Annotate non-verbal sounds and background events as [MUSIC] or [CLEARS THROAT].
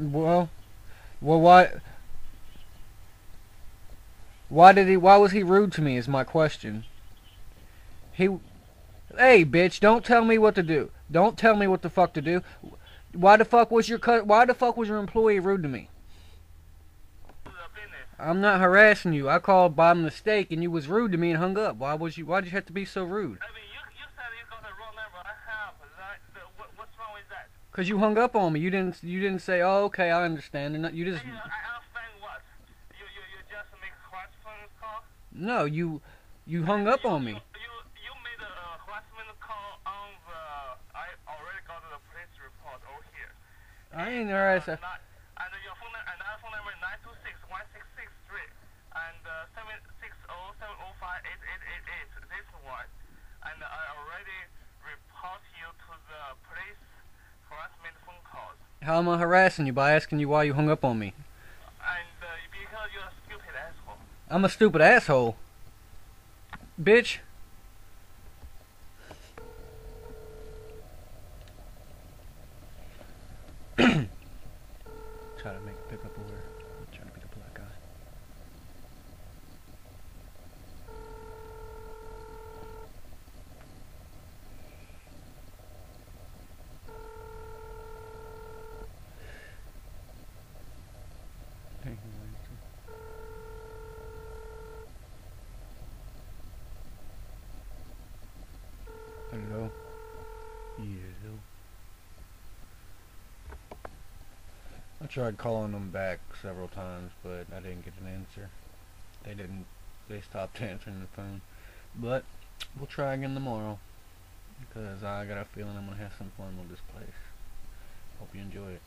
Well, well, why? Why did he? Why was he rude to me? Is my question. He, hey, bitch! Don't tell me what to do. Don't tell me what the fuck to do. Why the fuck was your Why the fuck was your employee rude to me? I'm not harassing you. I called by mistake and you was rude to me and hung up. Why was you? Why did you have to be so rude? I mean, you, you said you got the wrong number. I have. That, the, what, what's wrong with that? Cause you hung up on me. You didn't. You didn't say, "Oh, okay, I understand." And you just I understand what? You, you, you just make harassment call? no. You you hung up on me. You, you, you made a uh, harassment call on the... I already got the police report over here. I ain't Uh, harassing. nine- and your phone, nu- another phone number is 926-1663 and uh, 760-705-8888. This one. And I already report you to the police harassment phone calls. How am I harassing you by asking you why you hung up on me? And uh, because you're a stupid asshole. I'm a stupid asshole. Bitch. [CLEARS THROAT] Try to make a pickup over here. I'm trying to beat up a black guy. Hey, who are? Hello. Yeah. I tried calling them back several times, but I didn't get an answer. They didn't. They stopped [LAUGHS] answering the phone. But we'll try again tomorrow because I got a feeling I'm gonna have some fun with this place. Hope you enjoy it.